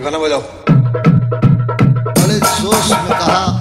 गाना बजाओ। बड़े जोश में कहा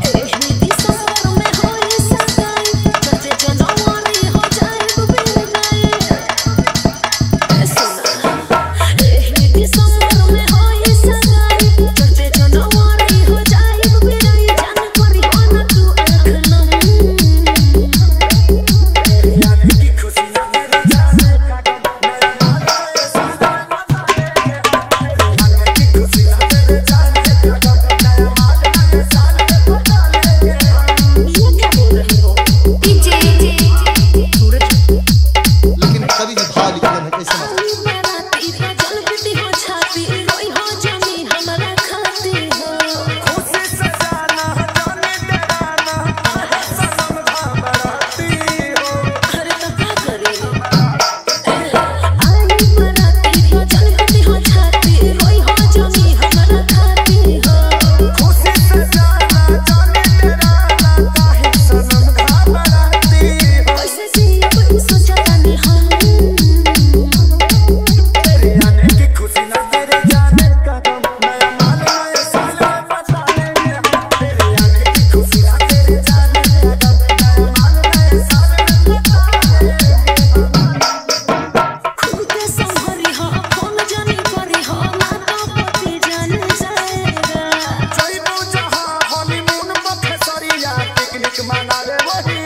semana de bonita.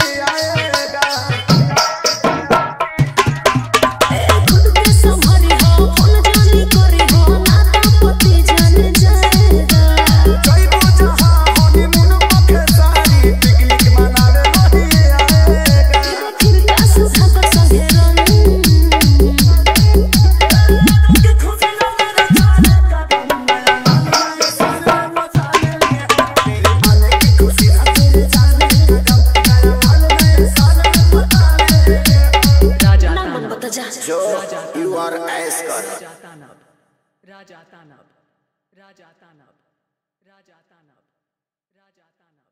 और ऐश कर। राजा तानब राजा तानब राजा तानब राजा तानब